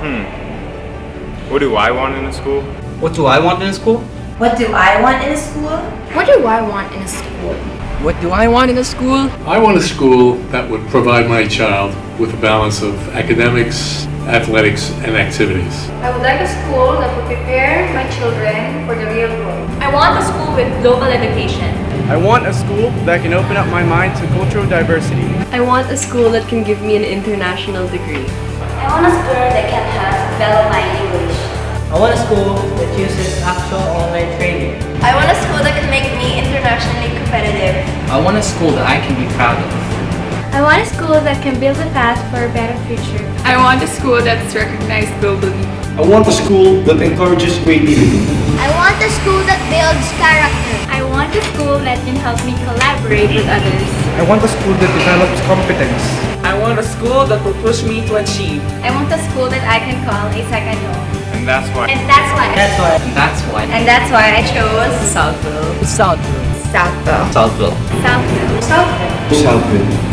Hmm. What do I want in a school? What do I want in a school? What do I want in a school? What do I want in a school? What do I want in a school? I want a school that would provide my child with a balance of academics, athletics, and activities. I would like a school that would prepare my children for the real world. I want a school with global education. I want a school that can open up my mind to cultural diversity. I want a school that can give me an international degree. I want a I want a school that uses actual online training. I want a school that can make me internationally competitive. I want a school that I can be proud of. I want a school that can build a path for a better future. I want a school that's recognized globally. I want a school that encourages creativity. I want a school that builds character. I want a school that can help me collaborate with others. I want a school that develops competence. I want a school that will push me to achieve. I want a school that I can call a second home. And that's why. And that's why. That's why. And that's why. And that's why I chose Southville. Southville. Southville. Southville. Southville. Southville. Southville.